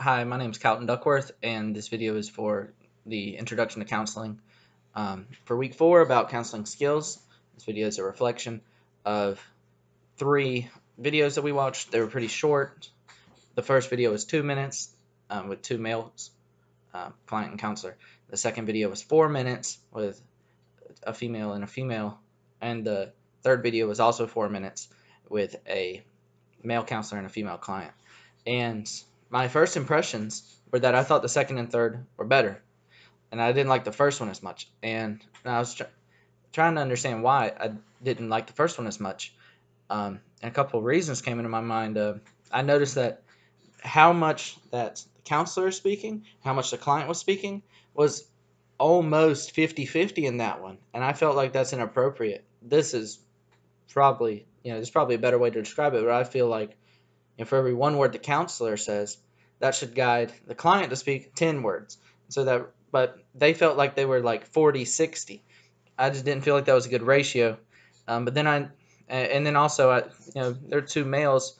Hi, my name is Calton Duckworth, and this video is for the Introduction to Counseling um, for week four about counseling skills. This video is a reflection of three videos that we watched. They were pretty short. The first video was two minutes um, with two males, uh, client and counselor. The second video was four minutes with a female and a female, and the third video was also four minutes with a male counselor and a female client. And my first impressions were that I thought the second and third were better, and I didn't like the first one as much. And I was tr- trying to understand why I didn't like the first one as much. Um, and a couple of reasons came into my mind. Uh, I noticed that how much that the counselor is speaking, how much the client was speaking, was almost 50 50 in that one. And I felt like that's inappropriate. This is probably, you know, there's probably a better way to describe it, but I feel like and for every one word the counselor says, that should guide the client to speak 10 words. So that, but they felt like they were like 40, 60. I just didn't feel like that was a good ratio. Um, but then I, and then also, I, you know, there are two males,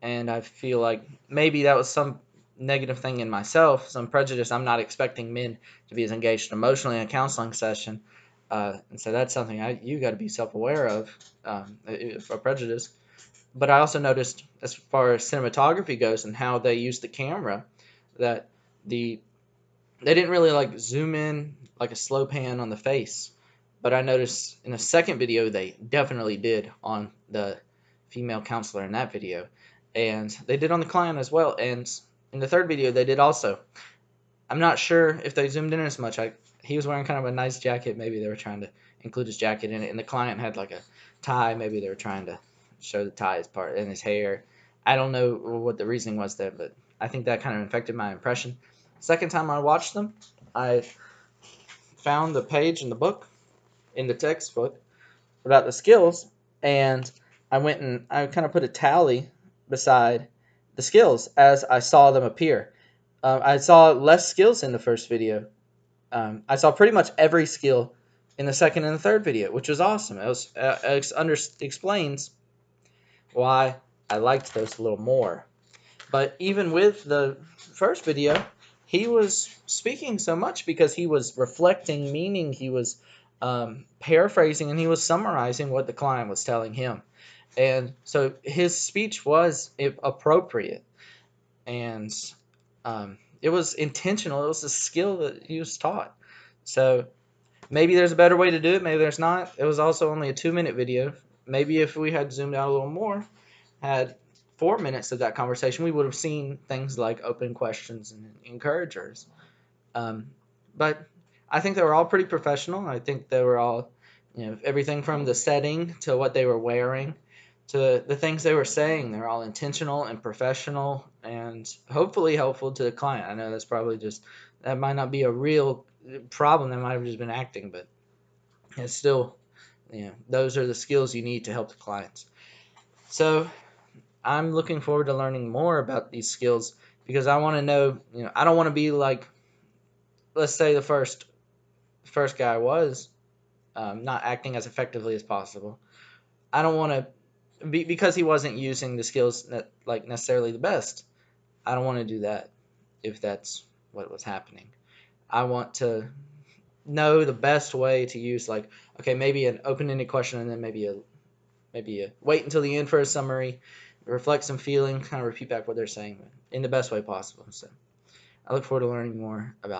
and I feel like maybe that was some negative thing in myself, some prejudice. I'm not expecting men to be as engaged emotionally in a counseling session. Uh, and so that's something I, you got to be self aware of, um, a prejudice but I also noticed as far as cinematography goes and how they use the camera that the they didn't really like zoom in like a slow pan on the face. But I noticed in the second video they definitely did on the female counselor in that video. And they did on the client as well. And in the third video they did also. I'm not sure if they zoomed in as much. I he was wearing kind of a nice jacket. Maybe they were trying to include his jacket in it. And the client had like a tie. Maybe they were trying to show the ties part and his hair. I don't know what the reasoning was there, but I think that kind of affected my impression. Second time I watched them, I found the page in the book, in the textbook, about the skills, and I went and I kind of put a tally beside the skills as I saw them appear. Um, I saw less skills in the first video. Um, I saw pretty much every skill in the second and the third video, which was awesome. It was uh, it under, explains why I liked those a little more. But even with the first video, he was speaking so much because he was reflecting meaning, he was um, paraphrasing, and he was summarizing what the client was telling him. And so his speech was appropriate. And um, it was intentional. It was a skill that he was taught. So maybe there's a better way to do it. Maybe there's not. It was also only a two minute video maybe if we had zoomed out a little more, had four minutes of that conversation, we would have seen things like open questions and encouragers. Um, but I think they were all pretty professional. I think they were all, you know, everything from the setting to what they were wearing to the things they were saying. They're all intentional and professional and hopefully helpful to the client. I know that's probably just, that might not be a real problem. That might have just been acting, but it's still you know, those are the skills you need to help the clients. So I'm looking forward to learning more about these skills because I want to know, you know, I don't want to be like, let's say the first, first guy was um, not acting as effectively as possible. I don't want to be because he wasn't using the skills that like necessarily the best. I don't want to do that if that's what was happening. I want to know the best way to use like okay maybe an open-ended question and then maybe a maybe a wait until the end for a summary reflect some feeling kind of repeat back what they're saying in the best way possible so. I look forward to learning more about